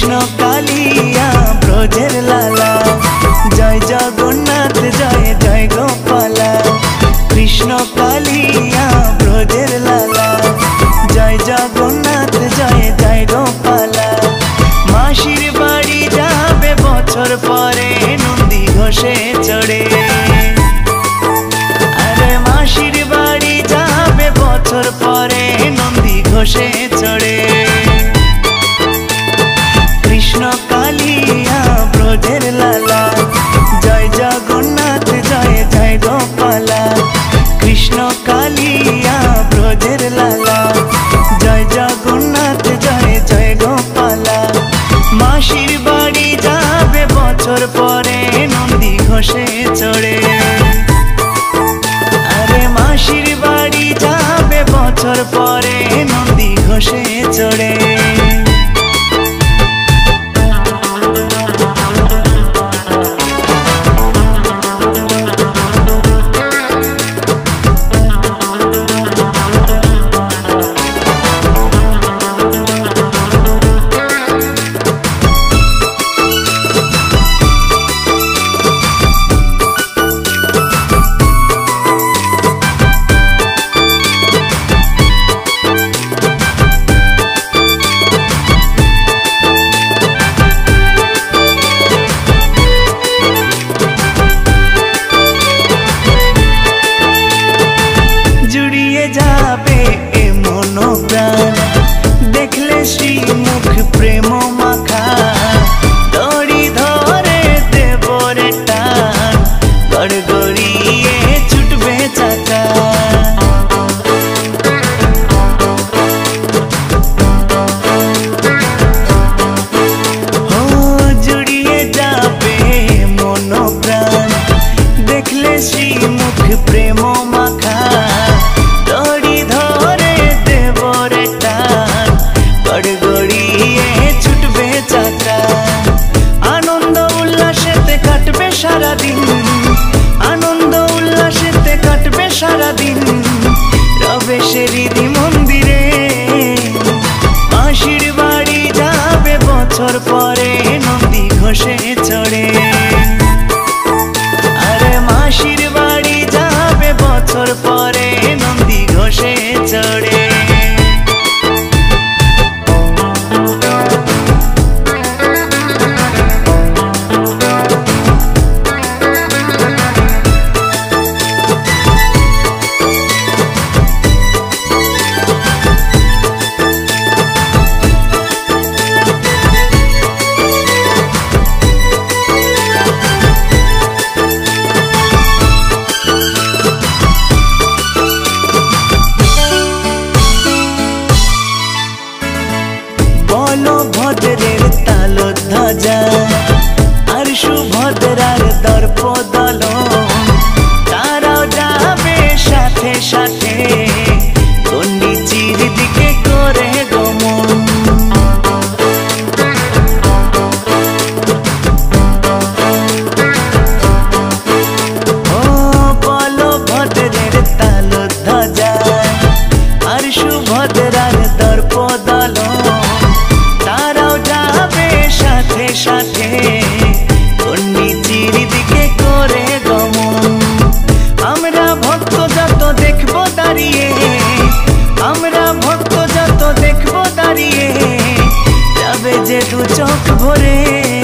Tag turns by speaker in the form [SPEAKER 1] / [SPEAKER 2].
[SPEAKER 1] কৃষ্ণ কালিয়া ব্রজের লালা জয় জগ সারাদিন যায় আর সুভদ্রার দর্প দল তারাও যাবে সাথে সাথে। ভক্ত যত দেখব দাঁড়িয়ে আমরা ভক্ত যত দেখব দাঁড়িয়ে যাবে যে দু চোখ ভরে।